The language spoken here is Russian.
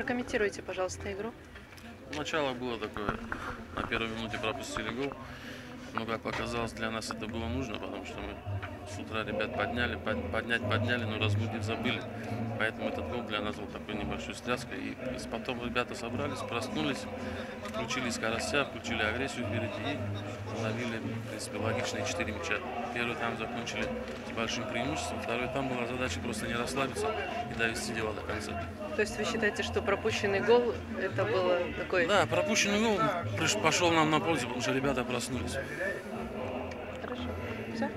Прокомментируйте, пожалуйста, игру. Начало было такое, на первой минуте пропустили гол. Но, как показалось, для нас это было нужно, потому что мы с утра ребят подняли, под- поднять подняли, но разбудить забыли. Поэтому этот гол для нас был такой небольшой стряской. И потом ребята собрались, проснулись, включили скоростя, включили агрессию впереди и ловили, принципе, логичные 4 мяча. Первый там закончили с большим преимуществом, второй там была задача просто не расслабиться и довести дела до конца. То есть вы считаете, что пропущенный гол это было такой? Да, пропущенный гол пошел нам на пользу, потому что ребята проснулись. Хорошо. Все?